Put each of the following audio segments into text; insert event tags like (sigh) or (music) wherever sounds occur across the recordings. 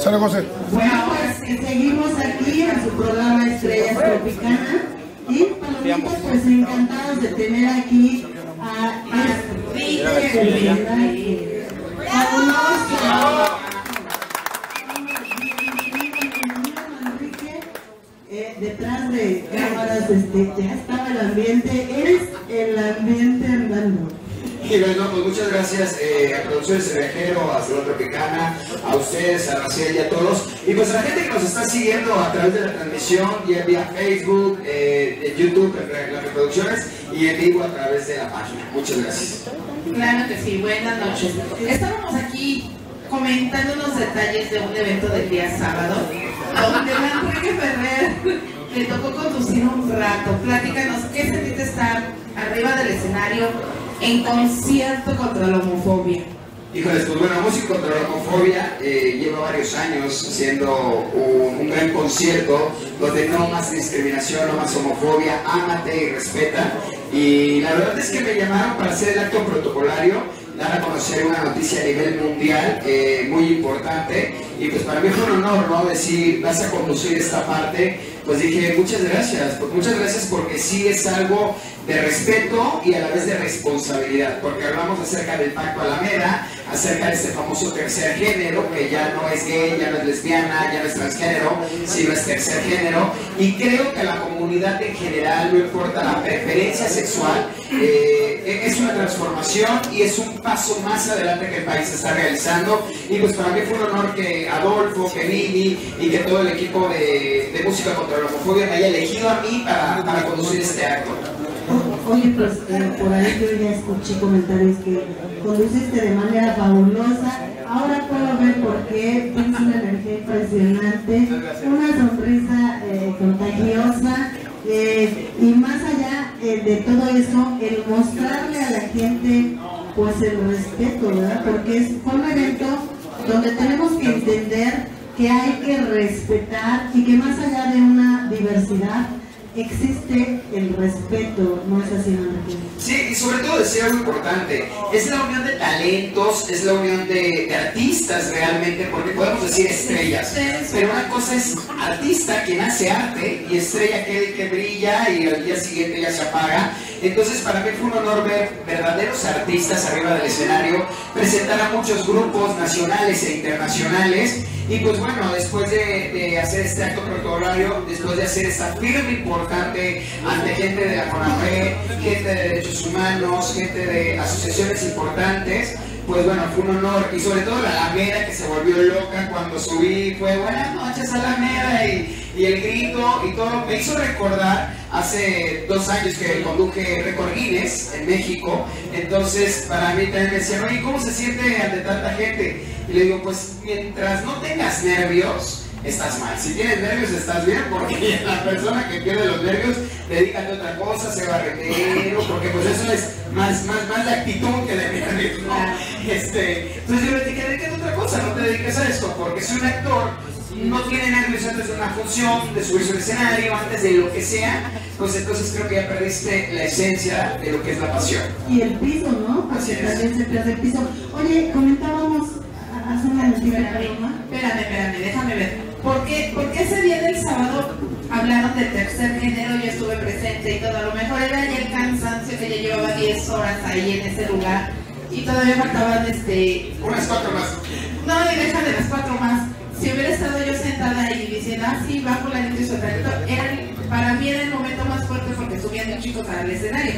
Sale José. Bueno, pues eh, seguimos aquí en su programa Estrellas Tropicana y Palomita, pues encantados de tener aquí a. Fabuloso. Enrique, eh, detrás de cámaras este, ya estaba el ambiente, es el ambiente andando. Y bueno, pues muchas gracias eh, a Producciones Viajero, a Ciudad Tropicana, a ustedes, a Raciel y a todos. Y pues a la gente que nos está siguiendo a través de la transmisión, ya vía Facebook, eh, en YouTube, las reproducciones y en vivo a través de la página. Muchas gracias. Claro que sí, buenas noches. Estábamos aquí comentando unos detalles de un evento del día sábado, donde a Enrique Ferrer le tocó conducir un rato. Platícanos, ¿qué sentiste estar arriba del escenario en concierto contra la homofobia? Híjoles, pues bueno, Música contra la Homofobia eh, lleva varios años haciendo un, un gran concierto donde no más discriminación, no más homofobia, ámate y respeta. Y la verdad es que me llamaron para hacer el acto protocolario, dar a conocer una noticia a nivel mundial eh, muy importante. Y pues para mí fue un honor, ¿no? Decir, vas a conducir esta parte. Pues dije, muchas gracias, muchas gracias porque sí es algo de respeto y a la vez de responsabilidad, porque hablamos acerca del Pacto Alameda, acerca de este famoso tercer género, que ya no es gay, ya no es lesbiana, ya no es transgénero, sino es tercer género, y creo que la comunidad en general, no importa la preferencia sexual, eh, es una transformación y es un paso más adelante que el país está realizando, y pues para mí fue un honor que Adolfo, que Lili y que todo el equipo de, de Música contra la Homofobia me haya elegido a mí para, para conducir este acto. Oye, pues eh, por ahí yo ya escuché comentarios que conduciste de manera fabulosa. Ahora puedo ver por qué tienes una energía impresionante, una sonrisa eh, contagiosa. eh, y más allá de todo eso, el mostrarle a la gente pues el respeto, ¿verdad? Porque es un evento donde tenemos que entender que hay que respetar y que más allá de una diversidad existe el respeto, ¿no es así, Enrique? Sí, y sobre todo decir algo importante, es la unión de talentos, es la unión de, de artistas realmente, porque podemos decir estrellas, pero una cosa es artista quien hace arte y estrella que, que brilla y al día siguiente ya se apaga. Entonces para mí fue un honor ver verdaderos artistas arriba del escenario, presentar a muchos grupos nacionales e internacionales y pues bueno, después de, de hacer este acto protocolario, después de hacer esta firma importante ante gente de la CONAPRE, gente de derechos humanos, gente de asociaciones importantes, pues bueno, fue un honor. Y sobre todo la Alameda que se volvió loca cuando subí, fue buenas noches Alameda y, y el grito y todo, me hizo recordar hace dos años que conduje Record Guinness en México, entonces para mí también me decían, oye, ¿cómo se siente ante tanta gente? Y le digo, pues mientras no tengas nervios, estás mal. Si tienes nervios, estás bien, porque (laughs) la persona que pierde los nervios, dedícate a otra cosa, se va a reír, porque pues eso es más, más, más de actitud que de nervios, ¿no? (laughs) Este, entonces yo le dije, dedícate a otra cosa, no te dediques a esto, porque si un actor no tiene nervios antes de una función, de subirse al escenario, antes de lo que sea, pues entonces creo que ya perdiste la esencia de lo que es la pasión. Y el piso, ¿no? Porque Así es. también se pierde el piso. Oye, comentábamos hace un momentito, Paloma. Espérame, espérame, déjame ver. ¿Por qué, por qué ese día del sábado hablaron del tercer género? Yo estuve presente y todo. A lo mejor era ya el cansancio que ya llevaba 10 horas ahí en ese lugar y todavía faltaban este. Unas cuatro más. No, y deja de las cuatro más. Si hubiera estado yo sentada ahí diciendo, ah, sí, bajo la gente y su para mí era el momento más fuerte porque subían los chicos al escenario.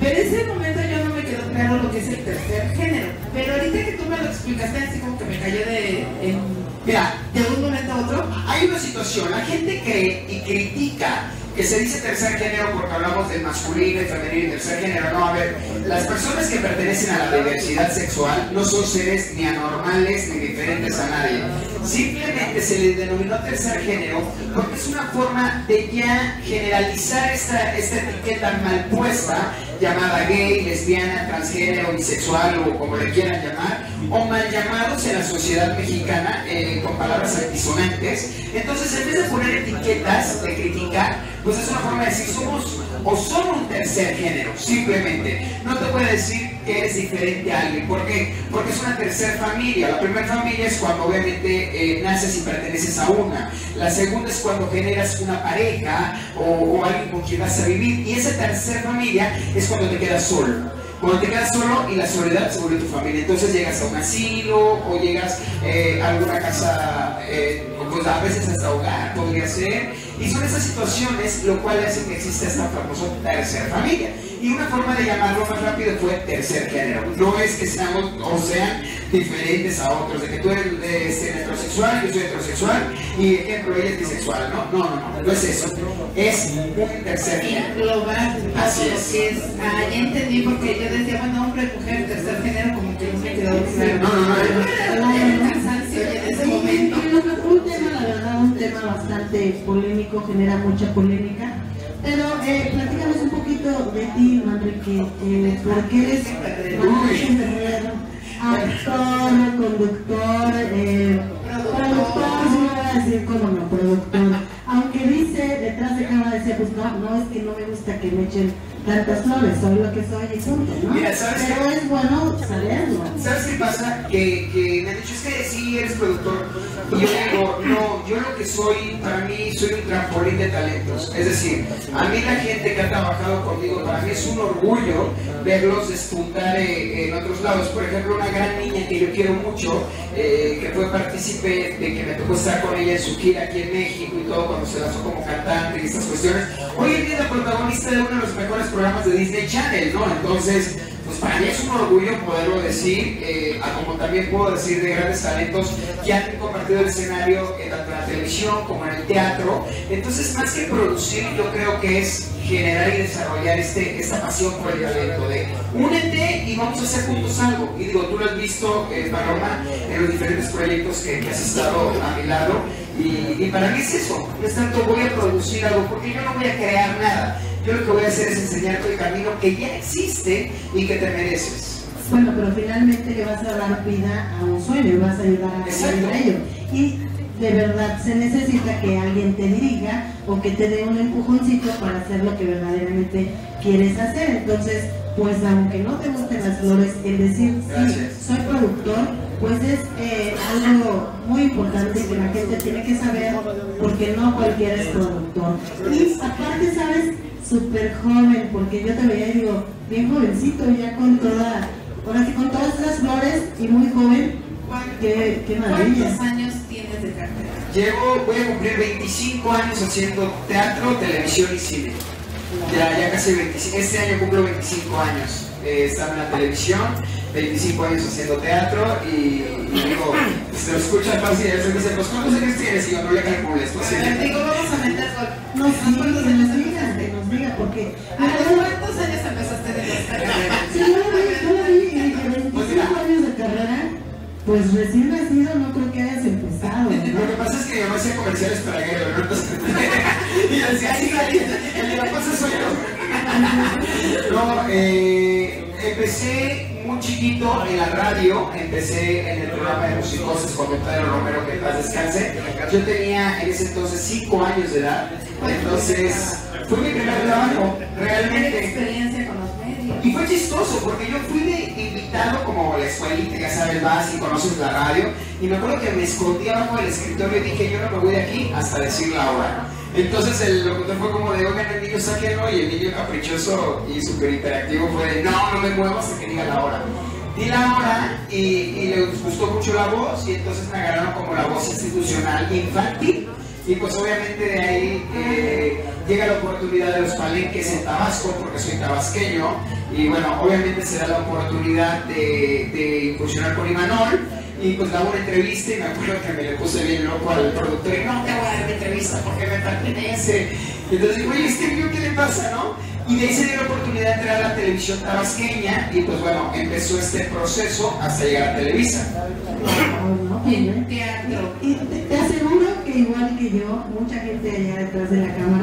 Pero ese momento yo no me quedó claro lo que es el tercer género. Pero ahorita que tú me lo explicaste, así como que me cayó de, en- Mira, de un momento a otro. hay una situación, la gente cree y critica que se dice tercer género porque hablamos del masculino y femenino y tercer género. No, a ver, las personas que pertenecen a la diversidad sexual no son seres ni anormales ni diferentes a nadie. Simplemente se les denominó tercer género porque es una forma de ya generalizar esta, esta etiqueta mal puesta llamada gay, lesbiana, transgénero, bisexual o como le quieran llamar, o mal llamados en la sociedad mexicana eh, con palabras altisonantes. Entonces, en vez de poner etiquetas, de criticar, pues es una forma de decir somos o son un tercer género, simplemente. No te puede decir que eres diferente a alguien. ¿Por qué? Porque es una tercera familia. La primera familia es cuando obviamente eh, naces y perteneces a una. La segunda es cuando generas una pareja o, o alguien con quien vas a vivir. Y esa tercera familia es cuando te quedas solo. Cuando te quedas solo y la soledad se vuelve tu familia, entonces llegas a un asilo o llegas eh, a alguna casa, eh, pues a veces hasta hogar podría ser, y son esas situaciones lo cual hace que exista esta famosa tercera familia. Y una forma de llamarlo más rápido fue tercer género. No es que seamos o sean diferentes a otros, de que tú eres este, heterosexual, yo soy heterosexual y ejemplo ella es bisexual, ¿no? No, no, no, no es eso. Es un tercer género. Global, Así es. Ah, ya entendí porque yo decía, bueno, hombre, mujer, tercer género, como que no me quedó claro. No, no, no. Era el cansancio ya en ese momento. Un tema, la verdad, un tema bastante polémico, genera mucha polémica. Pero eh, platícanos un poquito de ti, Manrique, eh, ¿por qué eres actor, conductor, eh, productor, sí me voy a decir cómo no, productor? Aunque dice, detrás de cámara decía, pues no, no es que no me gusta que me echen tantas flores, soy lo que soy y punto, ¿no? Mira, ¿sabes qué? Pero es bueno saberlo. ¿Sabes qué pasa? Que, que me han dicho, es que sí, eres productor. Y yo digo, no, yo lo que soy, para mí, soy un trampolín de talentos. Es decir, a mí la gente que ha trabajado conmigo, para mí es un orgullo verlos despuntar eh, en otros lados. Por ejemplo, una gran niña que yo quiero mucho, eh, que fue partícipe de que me tocó estar con ella en su gira aquí en México y todo, cuando se lanzó como cantante y estas cuestiones. Hoy en día es la protagonista de uno de los mejores programas de Disney Channel, ¿no? Entonces, pues para mí es un orgullo poderlo decir, eh, como también puedo decir de grandes talentos que han compartido el escenario eh, tanto en la televisión como en el teatro. Entonces, más que producir, yo creo que es generar y desarrollar este, esta pasión por el talento de únete y vamos a hacer juntos algo. Y digo, tú lo has visto, eh, Paloma, en los diferentes proyectos que, que has estado a mi lado. Y, y para mí es eso, es tanto voy a producir algo, porque yo no voy a crear nada. Yo lo que voy a hacer es enseñarte el camino que ya existe y que te mereces. Bueno, pero finalmente le vas a dar vida a un sueño y vas a ayudar a ello. Y de verdad se necesita que alguien te diga o que te dé un empujoncito para hacer lo que verdaderamente quieres hacer. Entonces, pues aunque no te gusten las flores, el decir, sí, Gracias. soy productor, pues es eh, algo muy importante que la gente tiene que saber porque no cualquiera es productor. Y aparte, ¿sabes? Súper joven, porque yo te veía y digo, bien jovencito, ya con toda, ahora sí, con todas las flores y muy joven. Qué, qué maravilla. ¿Cuántos años tienes de carrera? Llevo, voy a cumplir 25 años haciendo teatro, televisión y cine. Ya, ya casi 25, este año cumplo 25 años. Eh, estaba en la televisión, 25 años haciendo teatro y, y digo, se lo escucha fácil y veces me dicen, pues ¿cuántos años tienes? Y yo no le calcules, pues sí. Digo, vamos a meter gol. No, sí, ¿Cuántos años empezaste? que nos diga, porque... ¿A los cuántos años empezaste de esta carrera? Sí, yo lo vi, yo lo vi, y dije, 25 años de carrera, pues recién nacido no creo que hayas empezado, Lo ¿no? que pasa es que mi mamá hacía comerciales para Guerrero, ¿no? Entonces, (laughs) y yo decía, sí, el de la cosa soy yo. (laughs) No, eh, empecé muy chiquito en la radio, empecé en el programa de Musicoses con Pedro Romero, que paz descanse. Yo tenía en ese entonces 5 años de edad, entonces fue mi primer trabajo, ¿Qué realmente. experiencia con los medios? Y fue chistoso porque yo fui de invitado como la escuelita, ya sabes, vas y conoces la radio. Y me acuerdo que me escondí abajo del escritorio y dije, yo no me voy de aquí hasta decir la hora. Entonces el locutor fue como de, oigan, el niño sáquenlo y el niño caprichoso y súper interactivo fue de, no, no me muevo hasta que diga la hora. Di la hora y, les gustó mucho la voz y entonces me agarraron como la voz institucional infantil. Y pues obviamente de ahí eh, llega la oportunidad de los palenques en Tabasco, porque soy tabasqueño, y bueno, obviamente se da la oportunidad de, de incursionar con Imanol, y pues daba una entrevista y me acuerdo que me le puse bien loco al productor y no te voy a dar mi entrevista porque me pertenece. Entonces digo, oye, este niño, ¿qué le pasa, no? Y de ahí se dio la oportunidad de entrar a la televisión tabasqueña y pues bueno, empezó este proceso hasta llegar a Televisa. Te aseguro que igual que yo, mucha gente allá detrás de la cámara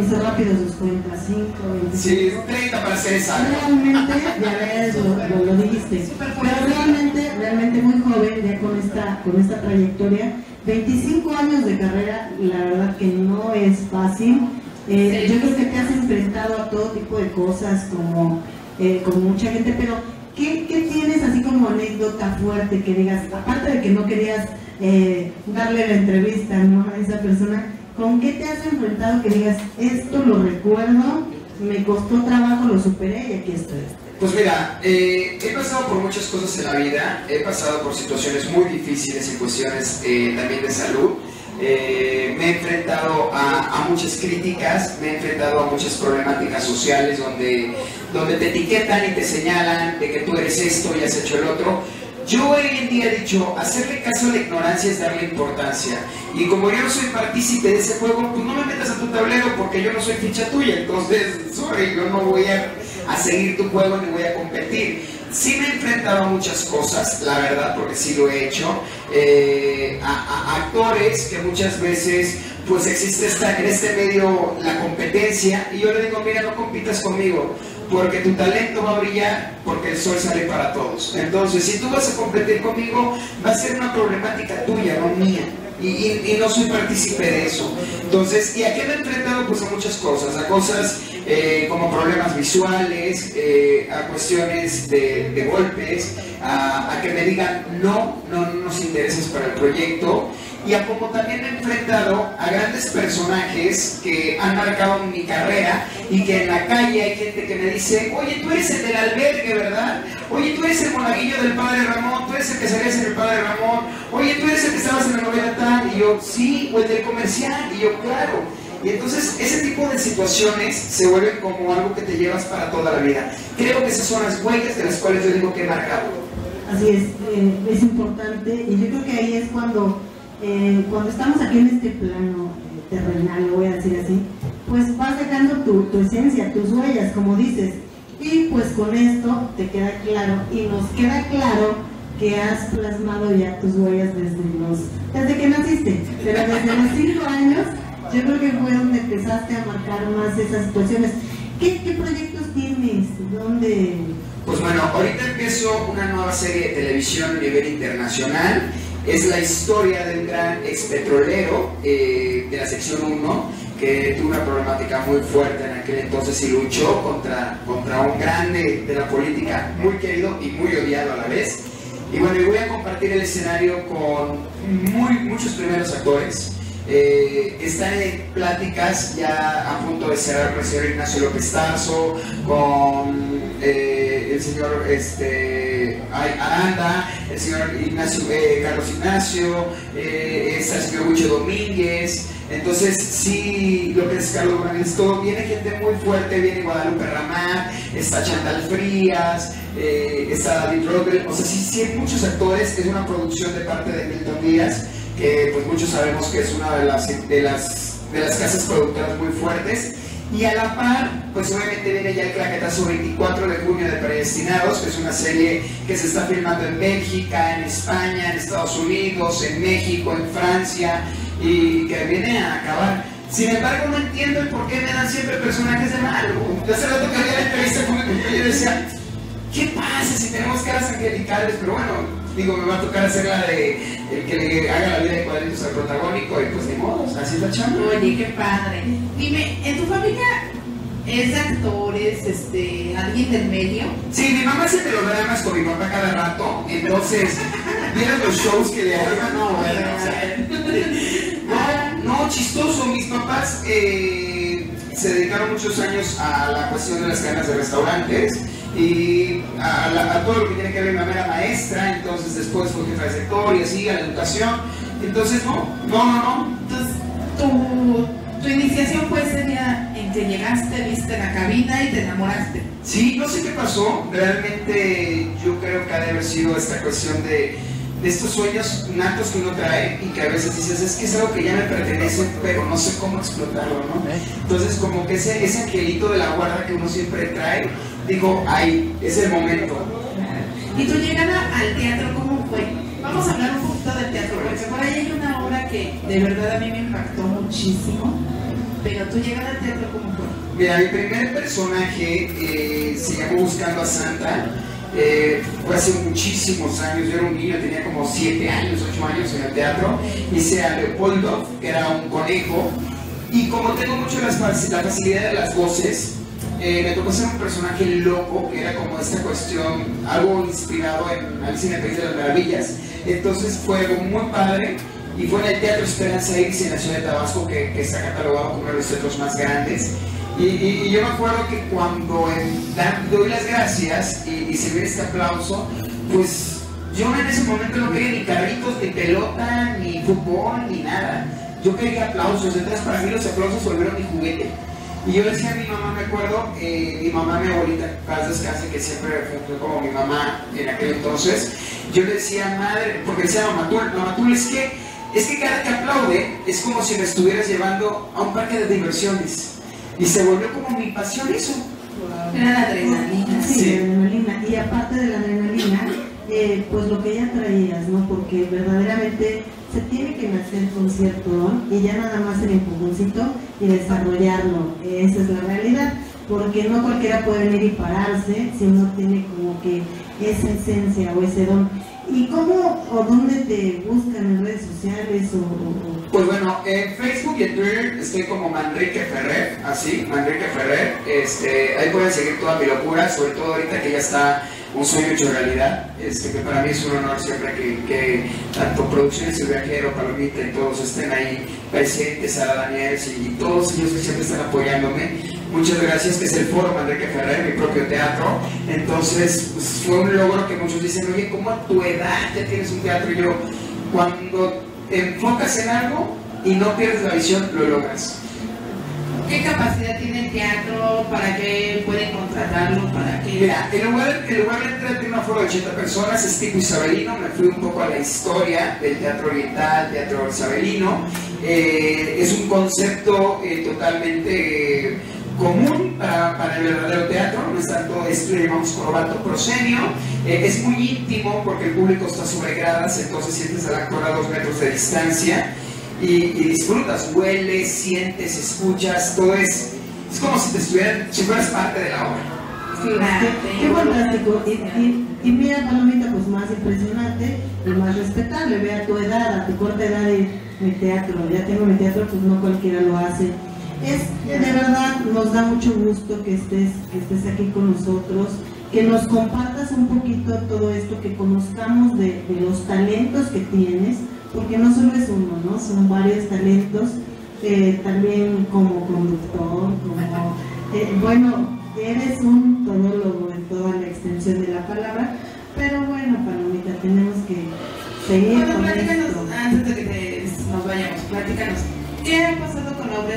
hizo rápido sus cuentas, 5, 25. Sí, 30 para ser exacto. Realmente, ya ves, lo, lo, lo dijiste, pero realmente, realmente muy joven, ya con esta, con esta trayectoria, 25 años de carrera, la verdad que no es fácil. Eh, Sí. Yo creo que te has enfrentado a todo tipo de cosas, como eh, con mucha gente, pero ¿Qué, ¿Qué, tienes así como anécdota fuerte que digas, aparte de que no querías eh, darle la entrevista ¿no? a esa persona, ¿con qué te has enfrentado que digas, esto lo recuerdo, me costó trabajo, lo superé y aquí estoy? Pues mira, eh, he pasado por muchas cosas en la vida, he pasado por situaciones muy difíciles en cuestiones eh, también de salud. Eh, me he enfrentado a, a, muchas críticas, me he enfrentado a muchas problemáticas sociales donde, donde te etiquetan y te señalan de que tú eres esto y has hecho el otro. Yo hoy en día he dicho, hacerle caso a la ignorancia es darle importancia. Y como yo no soy partícipe de ese juego, pues no me metas a tu tablero porque yo no soy ficha tuya. Entonces, (laughs) sorry, yo no voy a, a seguir tu juego ni voy a competir. Sí me he enfrentado a muchas cosas, la verdad, porque sí lo he hecho. Eh, a, a, actores que muchas veces, pues existe esta, en este medio la competencia y yo le digo, mira, no compitas conmigo porque tu talento va a brillar porque el sol sale para todos. Entonces, si tú vas a competir conmigo, va a ser una problemática tuya, no mía. Y, y, y, no soy partícipe de eso. Entonces, ¿y a qué me he enfrentado? Pues a muchas cosas, a cosas eh, como problemas visuales, eh, a cuestiones de, de golpes, a, a, que me digan, no, no, no nos interesas para el proyecto, y a como también me he enfrentado a grandes personajes que han marcado mi carrera y que en la calle hay gente que me dice, oye, tú eres el del albergue, ¿verdad? Oye, tú eres el monaguillo del padre Ramón, tú eres el que salías en el padre Ramón, oye, tú eres el que estabas en la novela tal, y yo, sí, o el del comercial, y yo, claro. Y entonces ese tipo de situaciones se vuelven como algo que te llevas para toda la vida. Creo que esas son las huellas de las cuales yo digo que he marcado. Así es, eh, es importante y yo creo que ahí es cuando eh, cuando estamos aquí en este plano eh, terrenal, lo voy a decir así, pues vas dejando tu, tu, esencia, tus huellas, como dices. Y pues con esto te queda claro y nos queda claro que has plasmado ya tus huellas desde los desde que naciste, pero desde los cinco años yo creo que fue donde empezaste a marcar más esas situaciones. ¿Qué, qué proyectos tienes? ¿Dónde? Pues bueno, ahorita empiezo una nueva serie de televisión a nivel internacional es la historia de un gran expetrolero eh, de la sección 1 que tuvo una problemática muy fuerte en aquel entonces y luchó contra, contra un grande de la política, muy querido y muy odiado a la vez. Y bueno, voy a compartir el escenario con muy, muchos primeros actores. Eh, están en pláticas ya a punto de cerrar con el señor Ignacio López Tarso, con eh, el señor este, Aranda, el señor eh, Carlos Ignacio, eh, está el señor Huicho Domínguez. Entonces, sí, lo que es Carlos todo, viene gente muy fuerte, viene Guadalupe Ramá, está Chantal Frías, eh, está David Rodríguez, o sea, sí, sí hay muchos actores, es una producción de parte de Milton Díaz, que pues muchos sabemos que es una de las, de las, de las casas productoras muy fuertes. Y a la par, pues obviamente viene ya el claquetazo 24 de junio de Predestinados, que es una serie que se está filmando en Bélgica, en España, en Estados Unidos, en México, en Francia, y que viene a acabar. Sin embargo, no entiendo el por qué me dan siempre personajes de malo. Hace rato que había la entrevista con mi compañero y decía, ¿qué pasa si tenemos caras angelicales? Pero bueno, digo, me va a tocar hacer la de el que le haga la vida de cuadritos al protagónico y pues ni modo, así es la chamba. Oye, qué padre. Dime, ¿en tu familia es de actores, este, alguien del medio? Sí, mi mamá hace melodramas con mi papá cada rato, entonces, ¿vieron los shows que le hagan? No, bueno, o sea, no, no, chistoso, mis papás eh, se dedicaron muchos años a la cuestión de las cadenas de restaurantes y a, la, a, todo lo que tiene que ver, mamá era maestra, entonces después fue jefa de sector y así, a la educación. Entonces, no, no, no, no. Entonces, tu, tu iniciación fue ese día en que llegaste, viste la cabina y te enamoraste. Sí, no sé qué pasó, realmente yo creo que ha de haber sido esta cuestión de, de estos sueños natos que uno trae y que a veces dices, es que es algo que ya me pertenece, pero no sé cómo explotarlo, ¿no? Entonces, como que ese, ese angelito de la guarda que uno siempre trae, digo, ay, es el momento. ¿Y tu llegada al teatro cómo fue? Vamos a hablar un poquito del teatro, porque por ahí hay una obra que de verdad a mí me impactó muchísimo, pero tu llegada al teatro cómo fue? Mira, mi primer personaje eh, se llamó Buscando a Santa. Eh, fue hace muchísimos años, yo era un niño, tenía como 7 años, 8 años en el teatro, hice a Leopoldo, que era un conejo, y como tengo mucho las, la facilidad de las voces, eh, me tocó ser un personaje loco, que era como esta cuestión, algo inspirado en Alicia en el País de las Maravillas. Entonces fue algo muy padre y fue en el Teatro Esperanza Iris en la ciudad de Tabasco, que, que está catalogado como uno de los teatros más grandes. Y, yo me acuerdo que cuando en- doy las gracias y, se ve este aplauso, pues yo en ese momento no quería ni carritos, ni pelota, ni fútbol, ni nada. Yo quería aplausos, entonces para mí los aplausos volvieron mi juguete. Y yo decía a mi mamá, me acuerdo, eh, mi mamá, mi abuelita, paz descanse, que siempre fue como mi mamá en aquel entonces, yo le decía, madre, porque decía, mamá, tú, mamá, tú es que, es que cada que aplaude es como si me estuvieras llevando a un parque de diversiones. Y se volvió como mi pasión eso. Era la adrenalina. Sí, Sí. la adrenalina. Y aparte de la adrenalina, eh, pues lo que ya traías, ¿no? Porque verdaderamente se tiene que nacer con cierto don y ya nada más el empujoncito y desarrollarlo. Esa es la realidad. Porque no cualquiera puede venir y pararse si no tiene como que esa esencia o ese don. ¿Y cómo o dónde te buscan en redes sociales o- Pues bueno, en Facebook y en Twitter estoy como Manrique Ferrer, así, Manrique Ferrer. Este, ahí pueden seguir toda mi locura, sobre todo ahorita que ya está un sueño hecho realidad. Este, que para mí es un honor siempre que, tanto Producciones El Viajero, Palomita y todos estén ahí presentes, Sara Daniels y, y todos ellos que siempre están apoyándome. Muchas gracias, que es el Foro Manrique Ferrer, mi propio teatro. Entonces, pues, fue un logro que muchos dicen, oye, ¿cómo a tu edad ya tienes un teatro? Y yo, cuando te enfocas en algo y no pierdes la visión, lo logras. ¿Qué capacidad tiene el teatro? ¿Para qué pueden contratarlo? ¿Para qué? Mira, el lugar, el lugar de entrar tiene un aforo de 80 personas, es tipo isabelino, me fui un poco a la historia del teatro oriental, teatro isabelino. Eh, es un concepto eh, totalmente eh, común para, para el verdadero teatro, no es tanto esto que llamamos corbato proscenio, Eh, es muy íntimo porque el público está sobre gradas, entonces sientes al actor a dos metros de distancia y, y disfrutas, hueles, sientes, escuchas, todo es, es como si te estuvieran, si fueras parte de la obra. Claro, Qué, qué fantástico. Y, y, y mira, Palomita, pues más impresionante y más respetable. Ve a tu edad, a tu corta edad y mi teatro. Ya tengo mi teatro, pues no cualquiera lo hace. Es, de verdad, nos da mucho gusto que estés, que estés aquí con nosotros, que nos compartas un poquito todo esto, que conozcamos de, de los talentos que tienes, porque no solo es uno, ¿no? Son varios talentos, eh, también como conductor, como, eh, bueno, eres un todólogo en toda la extensión de la palabra, pero bueno, Palomita, tenemos que seguir Bueno, con platícanos, esto. antes de que te- nos vayamos, platícanos. ¿Qué ha pasado con la obra?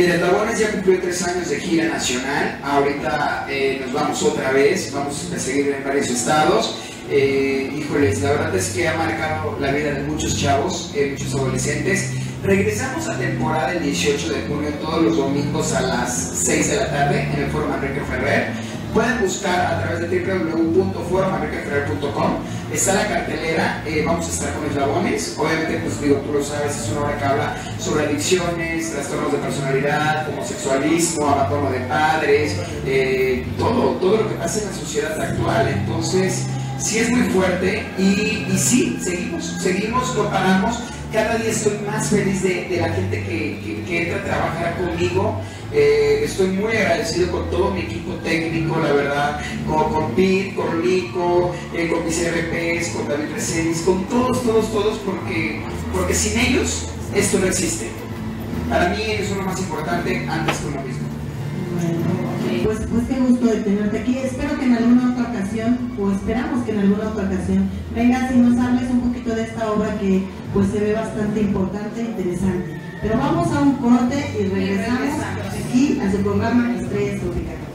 Mira, Tabones ya cumplió tres años de gira nacional. Ahorita eh, nos vamos otra vez, vamos a seguir en varios estados. Eh, híjoles, la verdad es que ha marcado la vida de muchos chavos, eh, muchos adolescentes. Regresamos a temporada el 18 de junio, todos los domingos a las 6 de la tarde en el Foro Manrique Ferrer. Pueden buscar a través de www.foromanriqueferrer.com. Está la cartelera, eh, vamos a estar con eslabones. Obviamente, pues digo, tú lo sabes, es una obra que habla sobre adicciones, trastornos de personalidad, homosexualismo, abandono de padres, eh, todo, todo lo que pasa en la sociedad actual. Entonces, sí es muy fuerte y, y sí, seguimos, seguimos, no paramos. Cada día estoy más feliz de, de la gente que, que- entra a trabajar conmigo. Eh, estoy muy agradecido con todo mi equipo técnico, la verdad, con, con Pete, con Nico, eh, con mis RPs, con David Reséndiz, con todos, todos, todos, porque, porque sin ellos esto no existe. Para mí ellos son lo más importante antes que uno mismo. Bueno, pues, pues qué gusto de tenerte aquí. Espero que en alguna otra ocasión, o esperamos que en alguna otra ocasión, vengas y nos hables un poquito de esta obra que pues se ve bastante importante e interesante. Pero vamos a un corte y regresamos regresamos. aquí a su programa Estrellas Tropicales.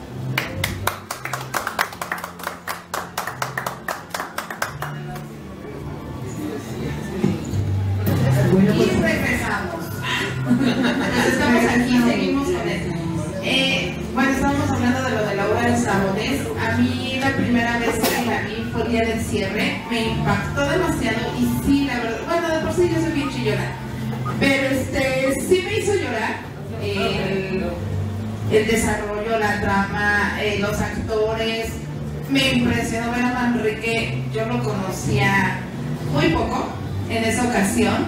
A mí la primera vez que la vi fue el día del cierre. Me impactó demasiado y sí, la verdad, bueno, de por sí yo soy bien chillona. Pero este, sí me hizo llorar. El, desarrollo, la trama, eh, los actores. Me impresionó ver a Manrique. Yo lo conocía muy poco en esa ocasión,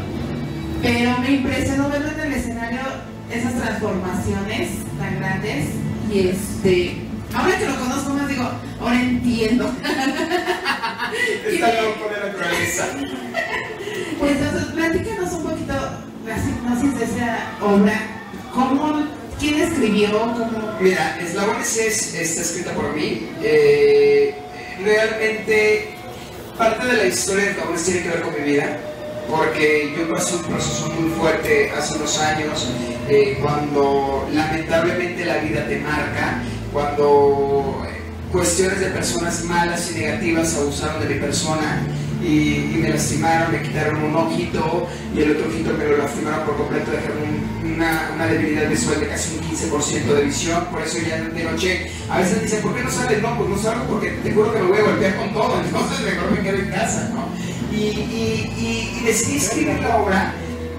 pero me impresionó verlo en el escenario, esas transformaciones tan grandes. Y este, ahora que lo conozco más digo, ahora entiendo. Está loco de naturaleza. (laughs) Entonces, platícanos un poquito la hipnosis de esa obra. ¿Cómo, quién escribió? ¿Cómo? Mira, Eslabones es, está escrita por mí. Eh, realmente, parte de la historia de Eslabones tiene que ver con mi vida, porque yo pasé un proceso muy fuerte hace unos años, eh, cuando lamentablemente la vida te marca, cuando eh, cuestiones de personas malas y negativas abusaron de mi persona y, me lastimaron, me quitaron un ojito y el otro ojito me lo lastimaron por completo, dejaron un- una, debilidad visual de casi un 15% de visión, por eso ya de noche a veces dicen, ¿por qué no sales? No, pues no salgo porque te juro que me voy a golpear con todo, (laughs) entonces mejor me quedo en casa, ¿no? Y, y decidí escribir la obra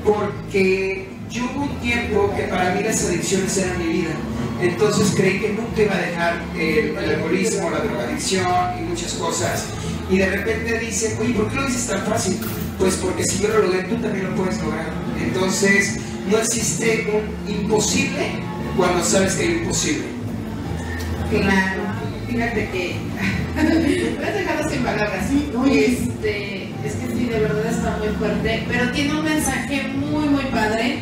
porque yo hubo un tiempo que para mí las adicciones eran mi vida. Entonces creí que nunca iba a dejar el, el alcoholismo, la drogadicción y muchas cosas. Y de repente dice, oye, ¿por qué lo dices tan fácil? Pues porque si yo lo logré, tú también lo puedes lograr. Entonces, no existe un imposible cuando sabes que un imposible. Claro, fíjate que me has dejado sin palabras. Sí. Este, es que sí, de verdad está muy fuerte, pero tiene un mensaje muy, muy padre.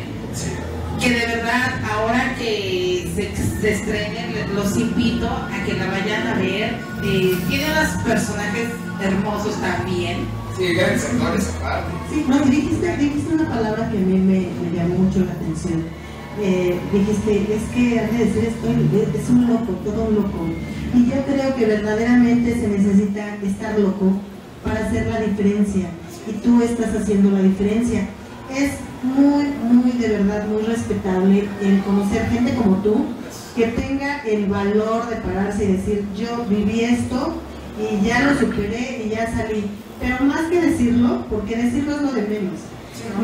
Que de verdad, ahora que se, se estrene, le- los invito a que la vayan a ver. Eh, tiene unos personajes hermosos también. Sí, grandes actores aparte. Sí, no, y dijiste, dijiste una palabra que a mí me, me llamó mucho la atención. Eh, dijiste, es que antes de decir esto, es- es un loco, todo un loco. Y yo creo que verdaderamente se necesita estar loco para hacer la diferencia. Y tú estás haciendo la diferencia. Es muy, muy, de verdad, muy respetable el conocer gente como tú, que tenga el valor de pararse y decir, yo viví esto y ya lo superé y ya salí. Pero más que decirlo, porque decirlo es lo de menos,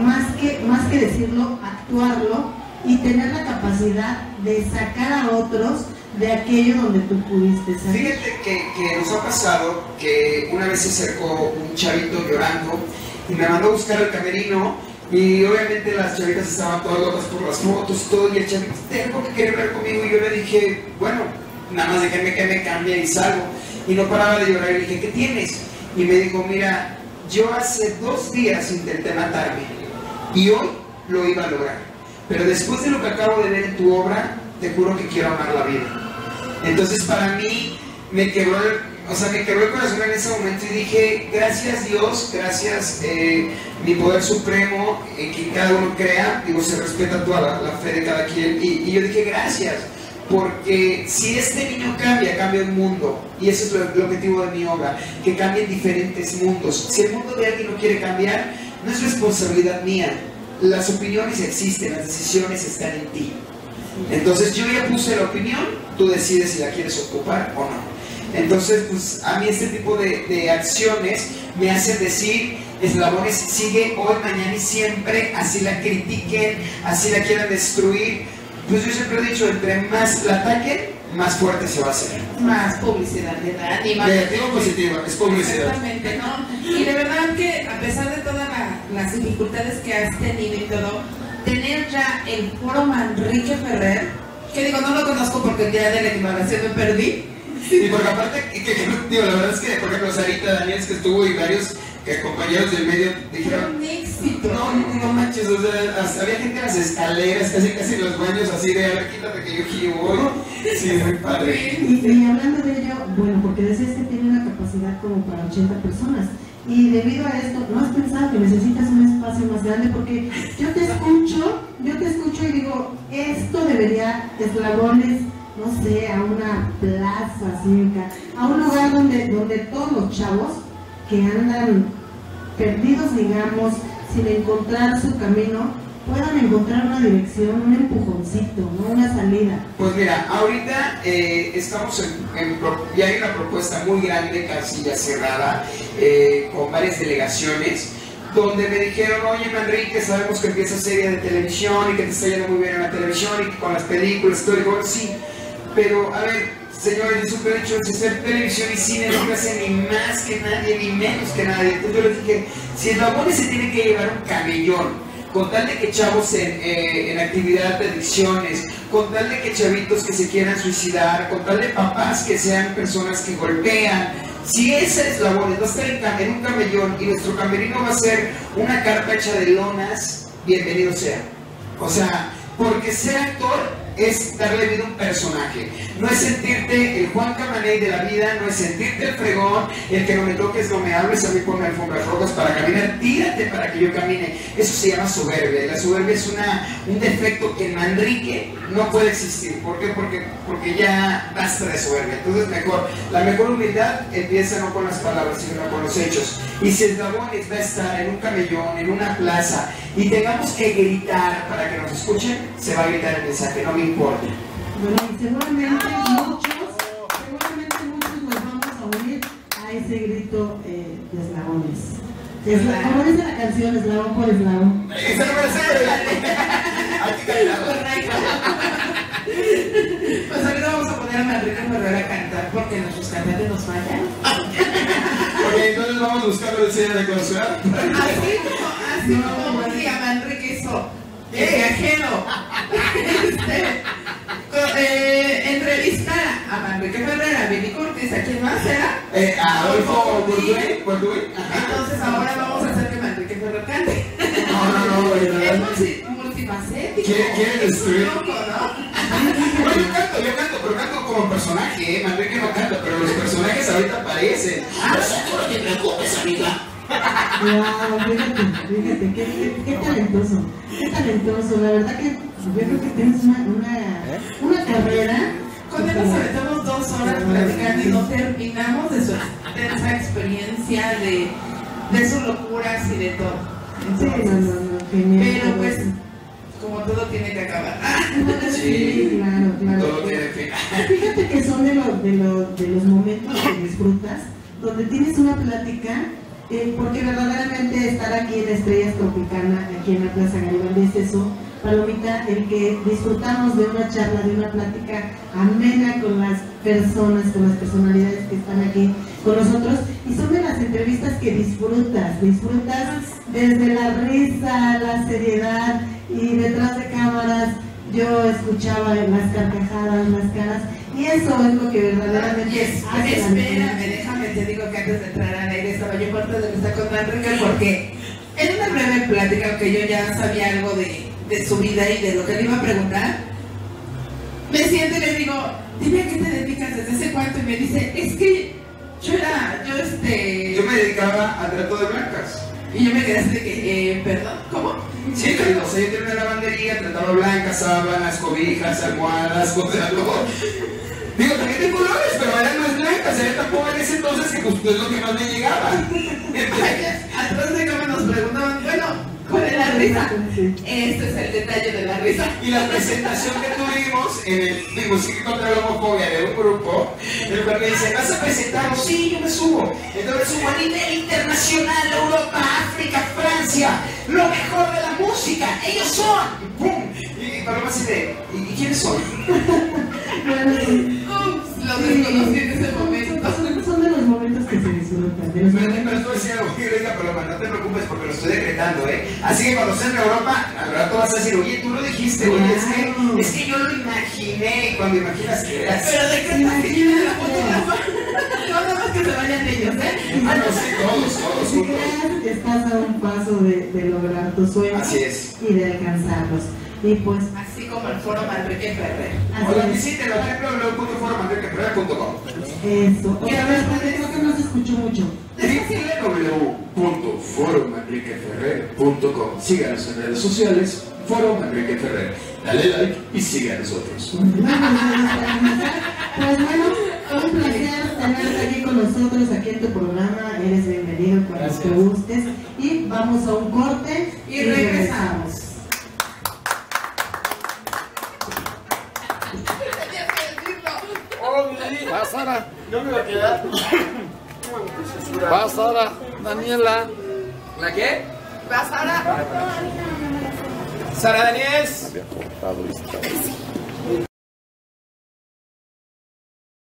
más que, más que decirlo, actuarlo y tener la capacidad de sacar a otros de aquello donde tú pudiste salir. Fíjate que, nos ha pasado que una vez se acercó un chavito llorando y me mandó a buscar al camerino y obviamente las chavitas estaban todas locas por las fotos todo y el chavito, tengo que querer hablar conmigo y yo le dije, bueno, nada más déjenme que me cambie y salgo. Y no paraba de llorar y dije, ¿qué tienes? Y me dijo, mira, yo hace dos días intenté matarme y hoy lo iba a lograr. Pero después de lo que acabo de ver en tu obra, te juro que quiero amar la vida. Entonces para mí me quebró el, o sea, me quebró el corazón en ese momento y dije, gracias Dios, gracias eh, mi poder supremo, en que cada uno crea, digo, se respeta toda la, fe de cada quien. Y, yo dije, gracias, porque si este niño cambia, cambia el mundo. Y ese es el objetivo de mi obra, que cambien diferentes mundos. Si el mundo de alguien no quiere cambiar, no es responsabilidad mía. Las opiniones existen, las decisiones están en ti. Entonces yo ya puse la opinión, tú decides si la quieres ocupar o no. Entonces, pues a mí este tipo de, de acciones me hacen decir, eslabones sigue hoy, mañana y siempre, así la critiquen, así la quieran destruir. Pues yo siempre he dicho, entre más la ataquen, más fuerte se va a hacer. Más publicidad, ¿verdad? Y más Negativo o positivo, es publicidad. Exactamente, ¿no? Y de verdad que a pesar de todas la- las dificultades que has tenido y todo, tener ya el foro Manrique Ferrer, que digo, no lo conozco porque el día de la inauguración me perdí. Y porque aparte, que, que- digo, la verdad es que, por ejemplo, Sarita Daniels que estuvo y varios que compañeros del medio dijeron, un éxito. No, no, manches, o sea, había gente en las escaleras, casi casi los baños, así de, a ver, quítate que yo aquí voy. (laughs) Sí, muy padre. Y, y hablando de ello, bueno, porque decías que tiene una capacidad como para 80 personas. Y debido a esto, ¿no has pensado que necesitas un espacio más grande? Porque yo te escucho, yo te escucho y digo, esto debería, eslabones, no sé, a una plaza cívica, a un lugar donde, donde todos los chavos que andan perdidos, digamos, sin encontrar su camino, puedan encontrar una dirección, un empujoncito, ¿no? una salida. Pues mira, ahorita eh, estamos en, en ya hay una propuesta muy grande, casi ya cerrada, eh, con varias delegaciones, donde me dijeron, oye Manrique, sabemos que empiezas serie de televisión y que te está yendo muy bien en la televisión y que con las películas, todo, y digo, sí, pero a ver, señores, yo siempre he dicho, si hacer televisión y cine no me hace ni más que nadie, ni menos que nadie. Entonces yo les dije, si el babón se tiene que llevar un camellón con tal de que chavos en, eh, en actividad de adicciones, con tal de que chavitos que se quieran suicidar, con tal de papás que sean personas que golpean, si esa eslabón va a estar en un camellón y nuestro camerino va a ser una carpa hecha de lonas, bienvenido sea. O sea, porque ser actor es darle vida a un personaje. No es sentirte el Juan Camaney de la vida, no es sentirte el fregón, el que no me toques, no me hables, a mí ponme alfombras rojas para caminar, tírate para que yo camine. Eso se llama soberbia. La soberbia es una, un defecto que en Manrique no puede existir. ¿Por qué? Porque, porque ya basta de soberbia. Entonces, mejor, la mejor humildad empieza no con las palabras, sino con los hechos. Y si el Dabones va a estar en un camellón, en una plaza, y tengamos que gritar para que nos escuchen, se va a gritar el mensaje, no importa. Bueno, y seguramente muchos, seguramente muchos nos vamos a unir a ese grito eh, de eslabones. Esla- como dice la canción, eslabón por eslabón. Esa no la. Pues ahorita vamos a poner a Manrique Ferrer a cantar porque nuestros cantantes nos fallan. Ok, entonces vamos buscando el sello de consuelo. Así como, así como un día Manrique hizo el viajero. Este, eh, entrevistar a Manrique Ferrer, a Billy Curtis, ¿a quién más era? Eh, Adolfo Borduey, Borduey. Ajá. Entonces ahora vamos a hacer que Manrique Ferrer cante. No, no, no, güey, no, Es no. multi- multifacético. Quiere- quiere destruir. Es loco, ¿no? Bueno, yo canto, yo canto, pero canto como personaje, ¿eh? Manrique no canta, pero los personajes ahorita aparecen. Ah, no te preocupes, amiga. Wow, fíjate, fíjate, qué, qué, qué talentoso, qué talentoso. La verdad que yo creo que tienes una, una, una carrera. Con él nos aventamos dos horas platicando y no terminamos de su extensa experiencia, de, de sus locuras y de todo. Sí, no, no, no, genial. pero pues, como todo tiene que acabar. Sí, claro, claro. Todo tiene fin. Fíjate que son de los, de los, de los momentos que disfrutas, donde tienes una plática, eh, porque verdaderamente estar aquí en Estrellas Tropicana, aquí en la Plaza Garibaldi, es eso, Palomita, el que disfrutamos de una charla, de una plática amena con las personas, con las personalidades que están aquí con nosotros, y son de las entrevistas que disfrutas, disfrutas desde la risa, la seriedad, y detrás de cámaras yo escuchaba las carcajadas, las caras, y eso es lo que verdaderamente es, espérame, déjame, te digo que antes de entrar al aire estaba yo parte de estar con Manrique porque en una breve plática, aunque yo ya sabía algo de, de su vida y de lo que le iba a preguntar, me siento y le digo, dime a qué te dedicas desde hace cuánto, y me dice, es que yo era, yo este... Yo me dedicaba al trato de blancas. Y yo me quedé así de que, eh, perdón, ¿cómo? Sí, pero o sea, yo tenía una lavandería, trataba blancas, sábanas, cobijas, almohadas, (laughs) cosas, todo. Digo, también de colores, pero eran más blancas, era tan pobre en ese entonces que pues es lo que más me llegaba. (laughs) Atrás de nos preguntaban, bueno, ¿cuál es la risa? Este es el detalle de la risa. Y la presentación que tuvimos en el digo, sí que contra la homofobia de un grupo, el cual me dice, ¿vas a presentarnos? Sí, yo me subo. Entonces subo a nivel internacional, Europa, África, Francia, lo mejor de la música, ellos son. Y ¡pum! Y, y Paloma así de, ¿y, quiénes son? (laughs) Ups, lo Sí, desconocí en ese momento. Pero tú decías algo que diga Paloma, no te preocupes porque lo estoy decretando, ¿eh? Así que cuando estés en Europa, al rato vas a decir, oye, tú lo dijiste, oye, es que, es que yo lo imaginé, y cuando imaginas que eras. Pero de qué está que la fotógrafa. No, nada más que se vayan ellos, ¿eh? Ah, no, sí, todos, todos Si creas que estás a un paso de, de lograr tus sueños Así es. y de alcanzarlos. Y pues, Así como el foro Manrique Ferrer. Hola, así es. visítenlo, www.foromanriqueferrer.com Eso. Vez, porque creo que no se escuchó mucho. www.foromanriqueferrer.com Síganos en redes sociales, Foro Manrique Ferrer. Dale like y siga a nosotros. Pues bueno, un placer tenerte aquí con nosotros, aquí en tu programa. Eres bienvenido cuando te gustes. Y vamos a un corte Y regresamos. Va Sara, yo me voy a quedar. Va Sara, Daniela. ¿La qué? ¿Vas ahora? Sara Daniels. Había cortado esta.